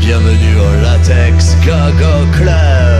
bienvenue au latex gogo Club.